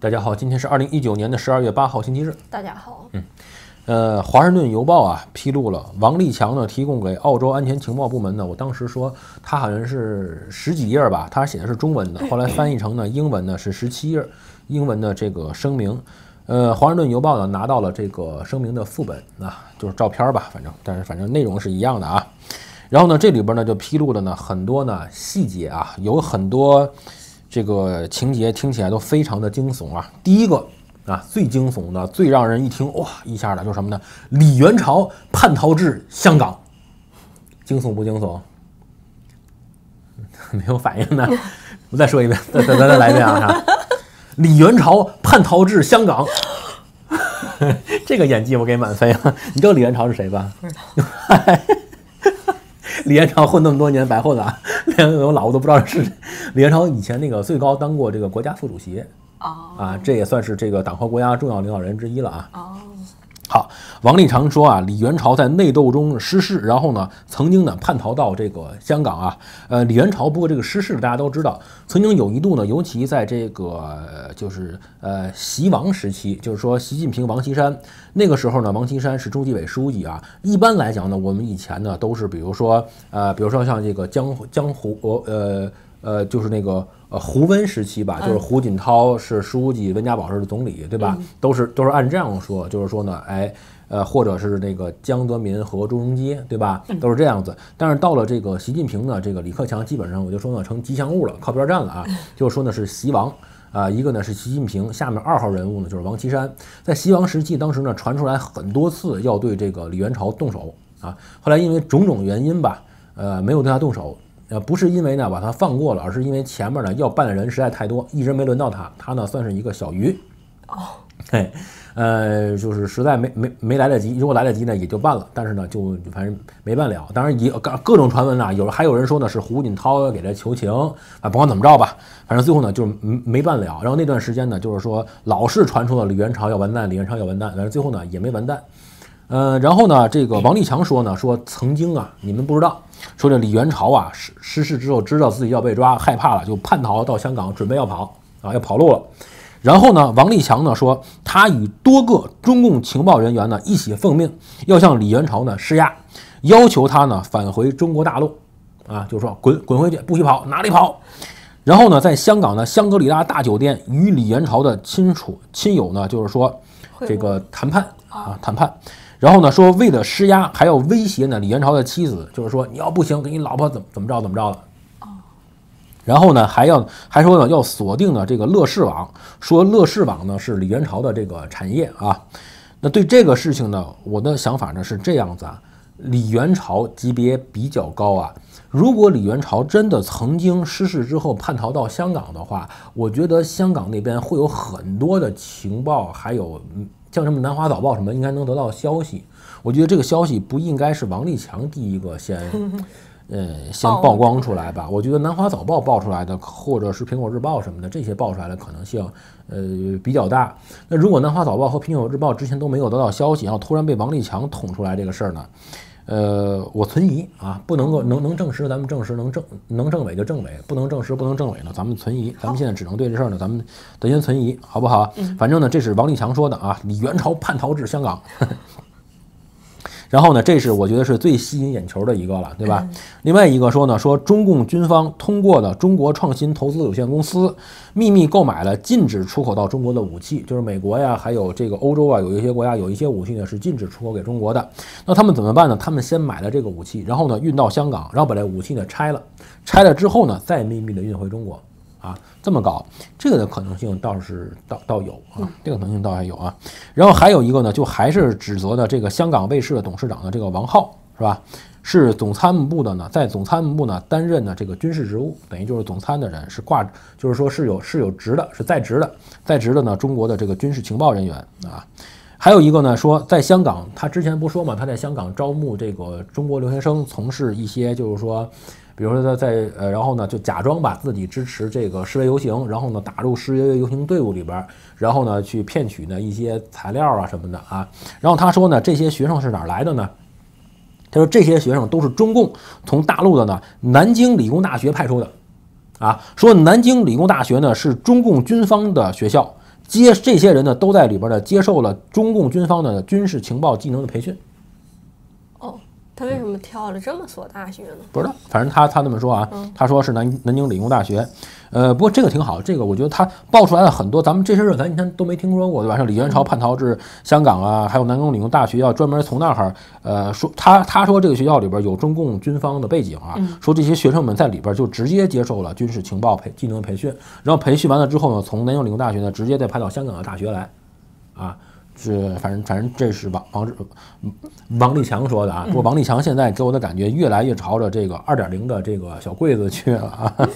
大家好，今天是二零一九年的十二月八号，星期日。大家好，嗯呃，《华盛顿邮报》啊披露了王立强呢提供给澳洲安全情报部门呢，我当时说他好像是十几页吧，他写的是中文的，后来翻译成呢英文呢是十七页，英文的这个声明。呃，《华盛顿邮报》呢拿到了这个声明的副本啊，就是照片吧，反正但是反正内容是一样的啊。然后呢，这里边呢就披露了呢很多呢细节啊，有很多这个情节听起来都非常的惊悚啊。第一个啊，最惊悚的、最让人一听哇一下的，就是什么呢？李元朝叛逃至香港，惊悚不惊悚？没有反应呢。我再说一遍，再再再再来一遍啊！李元朝叛逃至香港，这个演技我给满分啊！你知道李元朝是谁吧？不知道。李元朝混那么多年，白混了，连我老婆都不知道是谁。李元朝以前那个最高当过这个国家副主席哦啊，这也算是这个党和国家重要领导人之一了啊。哦，好，王立强说啊，李元朝在内斗中失势，然后呢，曾经呢叛逃到这个香港啊。呃，李元朝不过这个失势大家都知道，曾经有一度呢，尤其在这个就是呃习王时期，就是说习近平、王岐山那个时候呢，王岐山是中纪委书记啊。一般来讲呢，我们以前呢都是比如说呃，比如说像这个江江湖呃呃就是那个。呃，胡温时期吧，就是胡锦涛是书记，温家宝是总理，对吧？都是都是按这样说，就是说呢，哎，呃，或者是那个江泽民和朱镕基，对吧？都是这样子。但是到了这个习近平呢，这个李克强基本上我就说呢，成吉祥物了，靠边站了啊。就是说呢，是习王啊，一个呢是习近平，下面二号人物呢就是王岐山。在习王时期，当时呢传出来很多次要对这个李元朝动手啊，后来因为种种原因吧，呃，没有对他动手。呃，不是因为呢把他放过了，而是因为前面呢要办的人实在太多，一直没轮到他，他呢算是一个小鱼。哦，嘿，呃，就是实在没没没来得及，如果来得及呢也就办了，但是呢就反正没办了。当然也各各种传闻啊，有还有人说呢是胡锦涛给他求情啊，不管怎么着吧，反正最后呢就是没没办了。然后那段时间呢就是说老是传出了李元朝要完蛋，李元朝要完蛋，但是最后呢也没完蛋。呃，然后呢这个王立强说呢说曾经啊你们不知道。说这李元朝啊失失事之后，知道自己要被抓，害怕了，就叛逃到香港，准备要跑啊，要跑路了。然后呢，王立强呢说，他与多个中共情报人员呢一起奉命，要向李元朝呢施压，要求他呢返回中国大陆，啊，就是说滚滚回去，不许跑，哪里跑？然后呢，在香港的香格里拉大酒店与李元朝的亲属亲友呢，就是说这个谈判啊，谈判。然后呢，说为了施压，还要威胁呢李元朝的妻子，就是说你要不行，给你老婆怎么怎么着怎么着了。然后呢，还要还说呢要锁定呢这个乐视网，说乐视网呢是李元朝的这个产业啊。那对这个事情呢，我的想法呢是这样子啊，李元朝级别比较高啊。如果李元朝真的曾经失势之后叛逃到香港的话，我觉得香港那边会有很多的情报，还有。像什么南华早报什么，应该能得到消息。我觉得这个消息不应该是王立强第一个先，呃，先曝光出来吧。我觉得南华早报爆出来的，或者是苹果日报什么的，这些爆出来的可能性，呃，比较大。那如果南华早报和苹果日报之前都没有得到消息，然后突然被王立强捅出来这个事儿呢？呃，我存疑啊，不能够能能证实，咱们证实能证能证伪就证伪，不能证实不能证伪呢，咱们存疑。咱们现在只能对这事儿呢，咱们得先存疑，好不好？反正呢，这是王立强说的啊，李元朝叛逃至香港。然后呢，这是我觉得是最吸引眼球的一个了，对吧？另外一个说呢，说中共军方通过了中国创新投资有限公司，秘密购买了禁止出口到中国的武器，就是美国呀，还有这个欧洲啊，有一些国家有一些武器呢是禁止出口给中国的。那他们怎么办呢？他们先买了这个武器，然后呢运到香港，然后把这武器呢拆了，拆了之后呢再秘密的运回中国。啊，这么搞，这个的可能性倒是倒倒有啊，这个可能性倒还有啊。然后还有一个呢，就还是指责的这个香港卫视的董事长的这个王浩是吧？是总参谋部的呢，在总参谋部呢担任的这个军事职务，等于就是总参的人是挂，就是说是有是有职的，是在职的，在职的呢中国的这个军事情报人员啊。还有一个呢，说在香港，他之前不说嘛，他在香港招募这个中国留学生，从事一些就是说。比如说他在呃，然后呢就假装把自己支持这个示威游行，然后呢打入示威游行队伍里边，然后呢去骗取呢一些材料啊什么的啊。然后他说呢，这些学生是哪来的呢？他说这些学生都是中共从大陆的呢南京理工大学派出的，啊，说南京理工大学呢是中共军方的学校，接这些人呢都在里边呢接受了中共军方的军事情报技能的培训。哦，他为什么挑了这么所大学呢？不知道，反正他他那么说啊，他说是南南京理工大学。呃，不过这个挺好，这个我觉得他爆出来了很多咱们这些事儿，咱以前都没听说过，对吧？像李元朝叛逃至香港啊，还有南京理工大学要专门从那儿，呃，说他他说这个学校里边有中共军方的背景啊，说这些学生们在里边就直接接受了军事情报培技能培训，然后培训完了之后呢，从南京理工大学呢直接再派到香港的大学来，啊，是反正反正这是王王志王立强说的啊，不过王立强现在给我的感觉越来越朝着这个二点零的这个小柜子去了啊。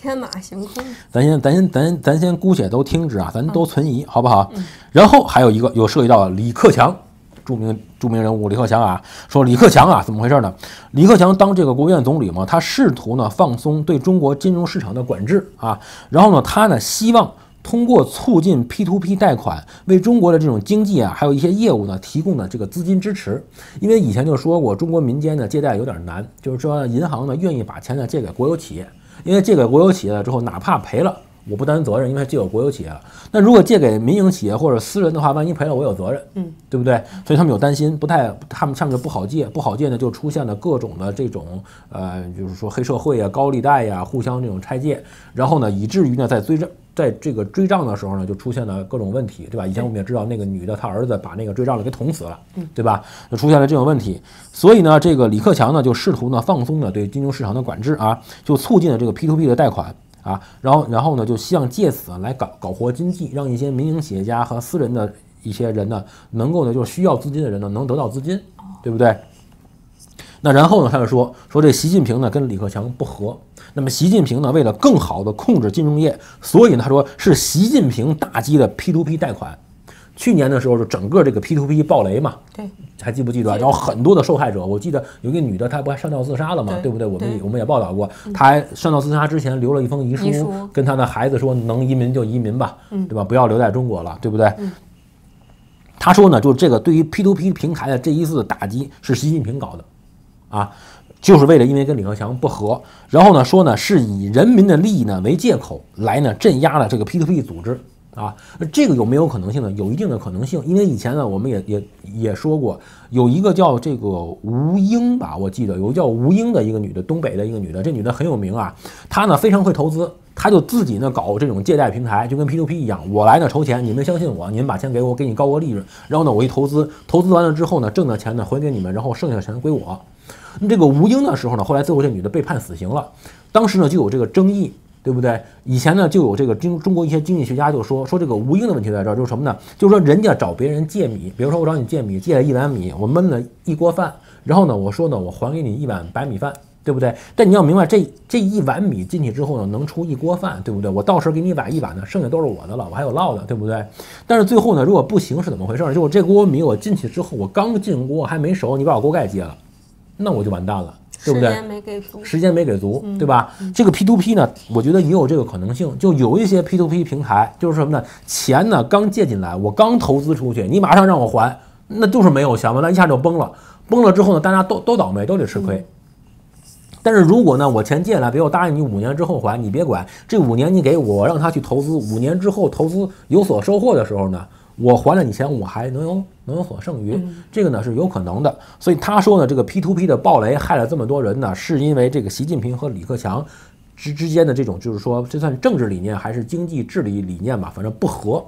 天马行空，咱先咱先咱咱先姑且都听之啊，咱都存疑，好不好？然后还有一个又涉及到李克强，著名著名人物李克强啊，说李克强啊怎么回事呢？李克强当这个国务院总理嘛，他试图呢放松对中国金融市场的管制啊，然后呢他呢希望通过促进 P2P 贷款，为中国的这种经济啊，还有一些业务呢提供的这个资金支持。因为以前就说过，中国民间的借贷有点难，就是说银行呢愿意把钱呢借给国有企业。因为借给国有企业了之后，哪怕赔了，我不担责任，因为借给国有企业了。那如果借给民营企业或者私人的话，万一赔了，我有责任，嗯，对不对？所以他们有担心，不太，他们上面不好借，不好借呢，就出现了各种的这种，呃，就是说黑社会啊、高利贷呀，互相这种拆借，然后呢，以至于呢，在追账，在这个追账的时候呢，就出现了各种问题，对吧？以前我们也知道，那个女的她儿子把那个追账的给捅死了，对吧？就出现了这种问题。所以呢，这个李克强呢，就试图呢放松呢对金融市场的管制啊，就促进了这个 P to P 的贷款。啊，然后，然后呢，就希望借此来搞搞活经济，让一些民营企业家和私人的一些人呢，能够呢，就是需要资金的人呢，能得到资金，对不对？那然后呢，他就说说这习近平呢跟李克强不和，那么习近平呢为了更好的控制金融业，所以呢他说是习近平打击的 P2P 贷款。去年的时候，就整个这个 P2P 暴雷嘛，对，还记不记得？然后很多的受害者，我记得有一个女的，她不还上吊自杀了嘛？对不对？我们我们也报道过，她还上吊自杀之前留了一封遗书，跟她的孩子说：“能移民就移民吧，对吧？不要留在中国了，对不对？”他说呢，就是这个对于 P2P 平台的这一次打击是习近平搞的，啊，就是为了因为跟李克强不和，然后呢说呢是以人民的利益呢为借口来呢镇压了这个 P2P 组织。啊，这个有没有可能性呢？有一定的可能性，因为以前呢，我们也也也说过，有一个叫这个吴英吧，我记得有个叫吴英的一个女的，东北的一个女的，这女的很有名啊，她呢非常会投资，她就自己呢搞这种借贷平台，就跟 P2P 一样，我来呢筹钱，你们相信我，你们把钱给我，给你高额利润，然后呢我一投资，投资完了之后呢，挣的钱呢还给你们，然后剩下的钱归我。这个吴英的时候呢，后来最后这女的被判死刑了，当时呢就有这个争议。对不对？以前呢，就有这个经中国一些经济学家就说说这个吴英的问题在这儿，就是什么呢？就是说人家找别人借米，比如说我找你借米，借了一碗米，我焖了一锅饭，然后呢，我说呢，我还给你一碗白米饭，对不对？但你要明白，这这一碗米进去之后呢，能出一锅饭，对不对？我到时候给你碗一碗呢，剩下都是我的了，我还有烙的，对不对？但是最后呢，如果不行是怎么回事？就是这锅米我进去之后，我刚进锅还没熟，你把我锅盖揭了，那我就完蛋了。对不对？时间没给足，时间没给足，对吧？这个 P2P 呢，我觉得也有这个可能性。就有一些 P2P 平台，就是什么呢？钱呢刚借进来，我刚投资出去，你马上让我还，那就是没有钱嘛，那一下就崩了。崩了之后呢，大家都都倒霉，都得吃亏。但是如果呢，我钱借来，比如我答应你五年之后还，你别管，这五年你给我，让他去投资，五年之后投资有所收获的时候呢？我还了你钱，我还能有能有所剩余，这个呢是有可能的。所以他说呢，这个 P to P 的暴雷害了这么多人呢，是因为这个习近平和李克强之之间的这种，就是说这算政治理念还是经济治理理念吧，反正不合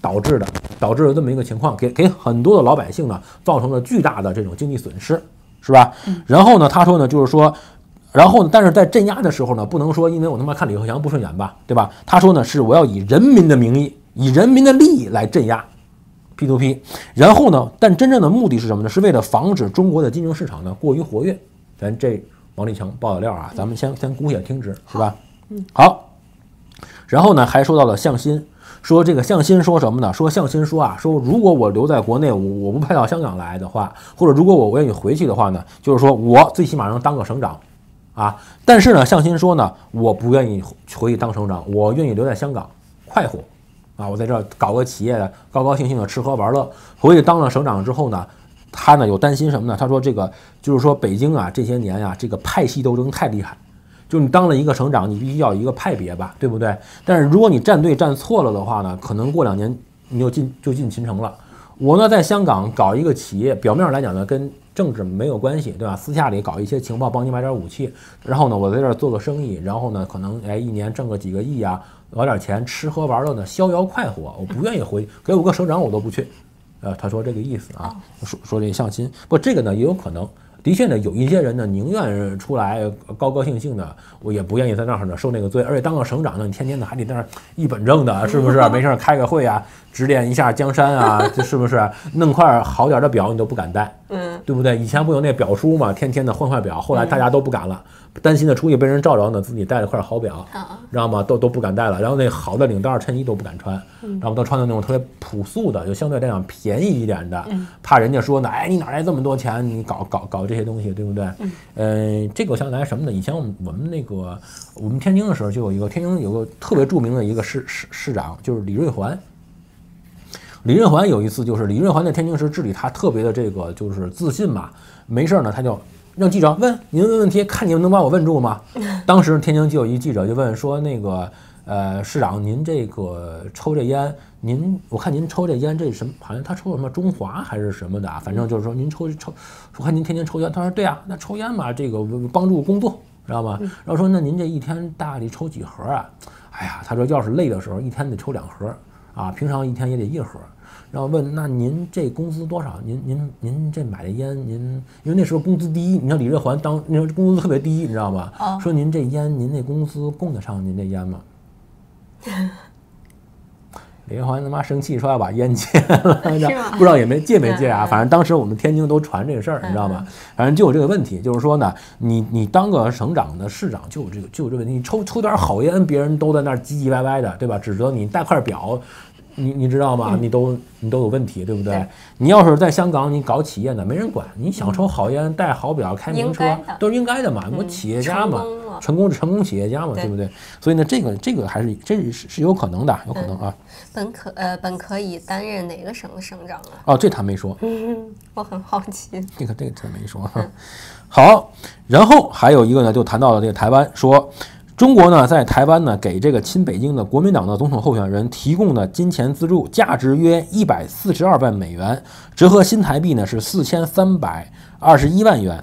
导致的，导致了这么一个情况，给给很多的老百姓呢造成了巨大的这种经济损失，是吧？然后呢，他说呢，就是说，然后呢，但是在镇压的时候呢，不能说因为我他妈看李克强不顺眼吧，对吧？他说呢，是我要以人民的名义，以人民的利益来镇压。P2P，然后呢？但真正的目的是什么呢？是为了防止中国的金融市场呢过于活跃。咱这王立强爆的料啊，咱们先先姑且听之，是吧？嗯，好。然后呢，还说到了向心，说这个向心说什么呢？说向心说啊，说如果我留在国内，我我不派到香港来的话，或者如果我愿意回去的话呢，就是说我最起码能当个省长啊。但是呢，向心说呢，我不愿意回去当省长，我愿意留在香港快活。啊，我在这儿搞个企业，高高兴兴的吃喝玩乐。回去当了省长之后呢，他呢有担心什么呢？他说这个就是说北京啊这些年呀，这个派系斗争太厉害，就你当了一个省长，你必须要一个派别吧，对不对？但是如果你站队站错了的话呢，可能过两年你就进就进秦城了。我呢在香港搞一个企业，表面上来讲呢跟政治没有关系，对吧？私下里搞一些情报，帮你买点武器，然后呢我在这儿做个生意，然后呢可能哎一年挣个几个亿啊，搞点钱，吃喝玩乐呢逍遥快活。我不愿意回，给我个省长我都不去。呃，他说这个意思啊，说说这相亲，不这个呢也有可能。的确呢，有一些人呢，宁愿出来高高兴兴的，我也不愿意在那儿呢受那个罪。而且当个省长呢，你天天的还得在那儿一本正的，是不是？没事儿开个会啊，指点一下江山啊，是不是？弄块好点的表你都不敢戴，嗯，对不对？以前不有那表叔嘛，天天的换块表，后来大家都不敢了。担心的出去被人照着呢，自己戴了块好表，知道吗？都都不敢戴了。然后那好的领带衬衣都不敢穿，然后都穿的那种特别朴素的，就相对来讲便宜一点的，怕人家说呢，哎，你哪来这么多钱？你搞搞搞这些东西，对不对？嗯，这个我想起来什么呢？以前我们我们那个我们天津的时候就有一个天津有个特别著名的一个市市市长，就是李瑞环。李润环有一次就是李润环在天津时治理，他特别的这个就是自信嘛，没事儿呢他就。让记者问您问问题，看你们能把我问住吗？当时天津就有一记者就问说：“那个呃，市长，您这个抽这烟，您我看您抽这烟，这是什么？好像他抽什么中华还是什么的啊？反正就是说您抽抽，我看您天天抽烟。他说对啊，那抽烟嘛，这个帮助工作，知道吗？然后说那您这一天大概抽几盒啊？哎呀，他说要是累的时候，一天得抽两盒啊，平常一天也得一盒。”然后问那您这工资多少？您您您这买的烟，您因为那时候工资低，你像李瑞环当那时候工资特别低，你知道吗？说您这烟，您那工资供得上您这烟吗？李玉环他妈生气说要把烟戒了，不知道也没戒没戒啊。反正当时我们天津都传这个事儿，你知道吗？反正就有这个问题，就是说呢，你你当个省长的市长就有这个就有这问题，你抽抽点好烟，别人都在那儿唧唧歪歪的，对吧？指责你戴块表。你你知道吗？你都你都有问题，对不对？你要是在香港，你搞企业呢，没人管。你想抽好烟、戴好表、开名车，都是应该的嘛。我企业家嘛，成功成功企业家嘛，对不对？所以呢，这个这个还是这是是有可能的，有可能啊。本可呃本可以担任哪个省的省长啊？哦，这他没说。嗯，我很好奇。这个这个他没说。好，然后还有一个呢，就谈到了这个台湾说。中国呢，在台湾呢，给这个亲北京的国民党的总统候选人提供的金钱资助，价值约一百四十二万美元，折合新台币呢是四千三百二十一万元。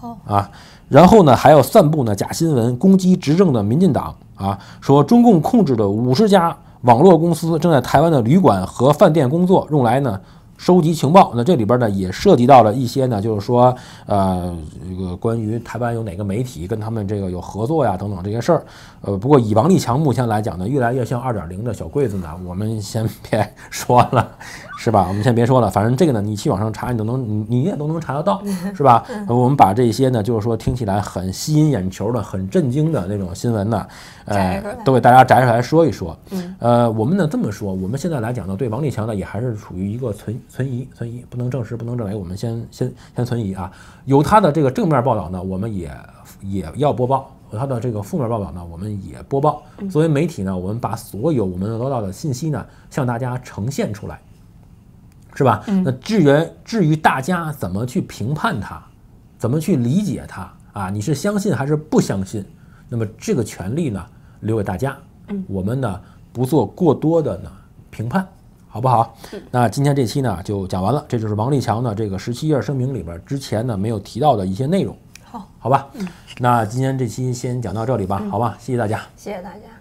哦，啊，然后呢，还要散布呢假新闻，攻击执政的民进党啊，说中共控制的五十家网络公司正在台湾的旅馆和饭店工作，用来呢。收集情报，那这里边呢也涉及到了一些呢，就是说，呃，这个关于台湾有哪个媒体跟他们这个有合作呀，等等这些事儿。呃，不过以王立强目前来讲呢，越来越像二点零的小柜子呢，我们先别说了，是吧？我们先别说了，反正这个呢，你去网上查，你都能，你你也都能查得到，是吧？我们把这些呢，就是说听起来很吸引眼球的、很震惊的那种新闻呢，呃，都给大家摘出来说一说。呃，我们呢这么说，我们现在来讲呢，对王立强呢也还是处于一个存存疑、存疑，不能证实，不能证伪，我们先先先存疑啊。有他的这个正面报道呢，我们也也要播报。和他的这个负面报道呢，我们也播报。作为媒体呢，我们把所有我们得到的信息呢，向大家呈现出来，是吧？那至于至于大家怎么去评判它，怎么去理解它啊？你是相信还是不相信？那么这个权利呢，留给大家。我们呢不做过多的呢评判，好不好？那今天这期呢就讲完了。这就是王立强呢这个十七页声明里边之前呢没有提到的一些内容。好，好吧，那今天这期先讲到这里吧，好吧，谢谢大家，谢谢大家。